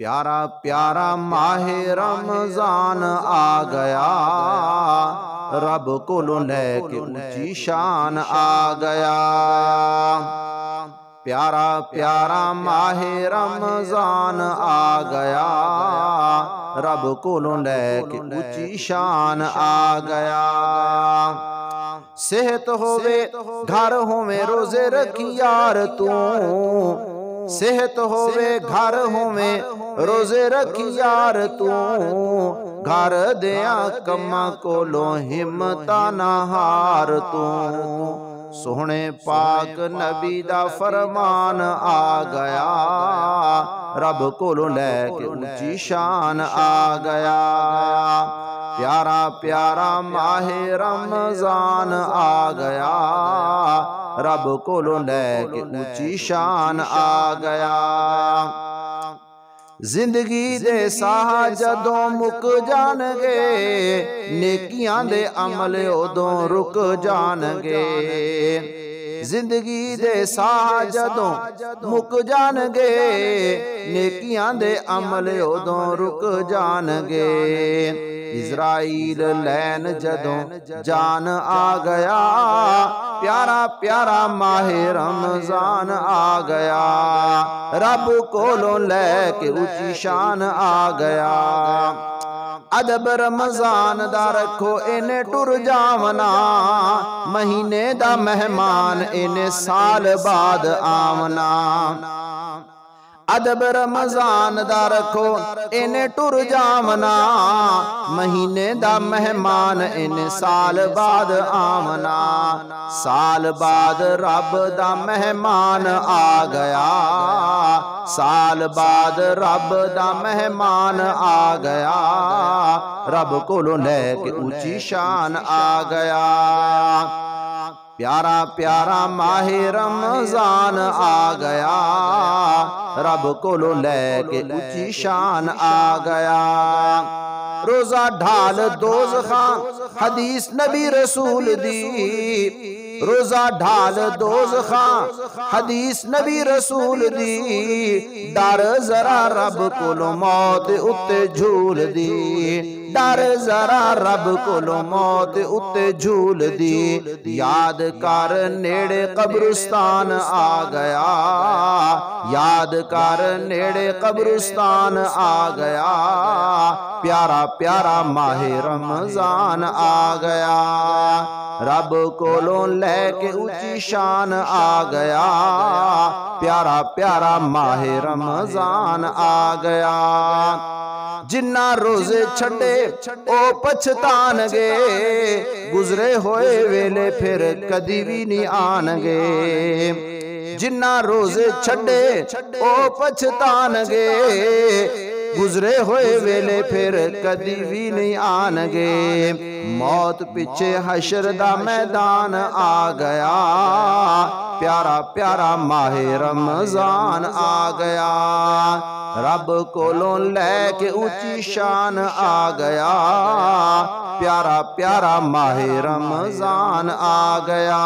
प्यारा प्यारा माहे रमज़ान आ गया। रब को लैके ऊँची शान आ गया। प्यारा प्यारा माहे रमज़ान आ गया। रब को लैके ऊँची शान आ गया। सेहत होवे घर होवे रोज़े रखी यार तू। सेहत होवे घर होवे रोज़े रखी यार तू घर दिया कमा कोलो हिम्मता ना हार तू सोहने पाक नबी दा फरमान आ गया रब को लैके ऊँची शान आ गया प्यारा प्यारा माहे रमज़ान आ गया रब को लो लैके ऊँची शान आ गया। ज़िंदगी दे साह जदों मुक जाणगे नेकियाँ दे अमल उदों रुक जाणगे ज़िंदगी दे साह जदों मुक जाणगे नेकियाँ दे अमल उदों रुक जाणगे इज़राइल लैन जदों जान आ गया। प्यारा प्यारा माहे रमज़ान आ गया। रब कोलों लैके ऊँची शान आ गया। अदब रमज़ान दा रखो इन्हें टुर जावना। महीने दा मेहमान इन्हें साल बाद आमना। अदब रमज़ान दा रखो, इन्हें टुर जावना। महीने दा मेहमान इन साल बाद आमना साल बाद रब दा मेहमान आ गया। साल बाद रब दा मेहमान आ गया। रब को लैके ऊँची शान आ गया। प्यारा प्यारा माहे रमज़ान आ गया। रब को लो लैके ऊँची शान आ गया। रोजा ढाल दोज खां हदीस नबी रसूल दी। रोजा ढाल दोज खां हदीस नबी रसूल दी। डर जरा रब को मौत उत्ते झूल दी। डर जरा रब को मौत उत्ते झूल दी। याद कर नेड़े कब्रिस्तान आ गया। याद कर नेड़े कब्रिस्तान आ गया। प्यारा प्यारा माहे रमज़ान आ गया। रब कोलों लैके ऊँची शान आ गया। प्यारा प्यारा माहे रमज़ान आ गया। जिन्ना रोज़े छड़े ओ पछतान गे गुजरे होए वेले फिर कदी भी नहीं आन गे जिन्ना रोज़े छड़े ओ पछतानगे। गुजरे हुए वेले फिर कदी भी नहीं आनगे। मौत पीछे हशर दा मैदान आ गया। प्यारा प्यारा माहे रमज़ान आ गया। रब कोलों लैके ऊँची शान आ गया। प्यारा प्यारा माहे रमज़ान आ गया।